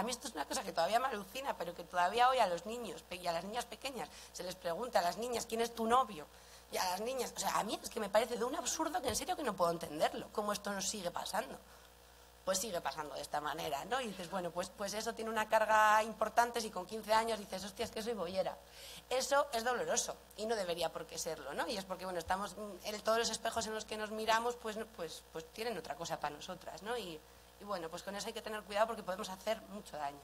a mí esto es una cosa que todavía me alucina, pero que todavía hoy a los niños y a las niñas pequeñas se les pregunta a las niñas quién es tu novio y a las niñas, o sea, a mí es que me parece de un absurdo que en serio que no puedo entenderlo, cómo esto nos sigue pasando. Pues sigue pasando de esta manera, ¿no? Y dices, bueno, pues, pues eso tiene una carga importante si con 15 años dices, hostia, es que soy boyera. Eso es doloroso y no debería por qué serlo, ¿no? Y es porque, bueno, estamos, en todos los espejos en los que nos miramos, pues, pues, pues tienen otra cosa para nosotras, ¿no? Y, y bueno, pues con eso hay que tener cuidado porque podemos hacer mucho daño.